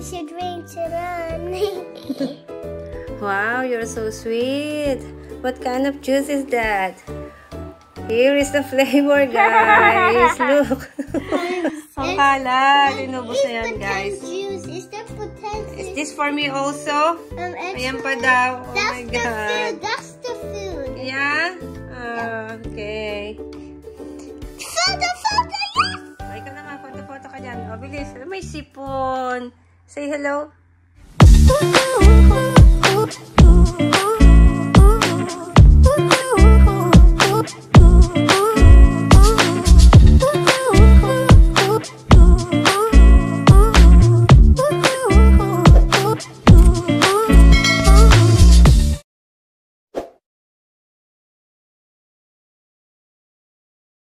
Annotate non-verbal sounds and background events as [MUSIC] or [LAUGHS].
He should drink to. [LAUGHS] Wow, you're so sweet. What kind of juice is that? Here is the flavor, guys. [LAUGHS] Look. Ang kalat. Inubos na yan, guys. Juice. Is that potato? Is this for me also? Um, Ayan pa daw. Oh That's my the food. God. That's the food. Yeah? Ah, okay. Photo, photo, yes! O, ikaw naman. Photo-photo ka dyan. O, bilis. May sipon. Say hello.